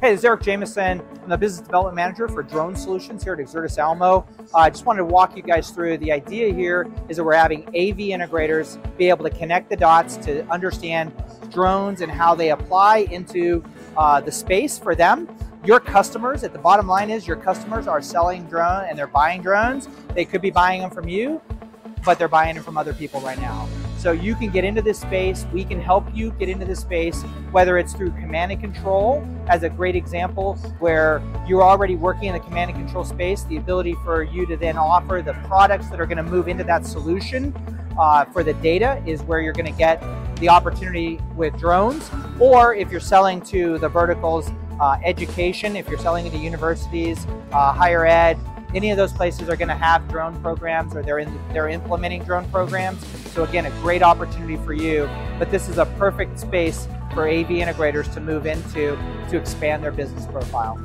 Hey, this is Eric Jameson. I'm the Business Development Manager for Drone Solutions here at Exertis Almo. Uh, I just wanted to walk you guys through the idea here is that we're having AV integrators be able to connect the dots to understand drones and how they apply into uh, the space for them. Your customers, at the bottom line is your customers are selling drone and they're buying drones. They could be buying them from you, but they're buying them from other people right now. So you can get into this space. We can help you get into this space, whether it's through command and control, as a great example, where you're already working in the command and control space, the ability for you to then offer the products that are going to move into that solution uh, for the data is where you're going to get the opportunity with drones. Or if you're selling to the verticals, uh, education, if you're selling into universities, uh, higher ed, any of those places are going to have drone programs or they're in, they're implementing drone programs. So again, a great opportunity for you. But this is a perfect space for AV integrators to move into to expand their business profile.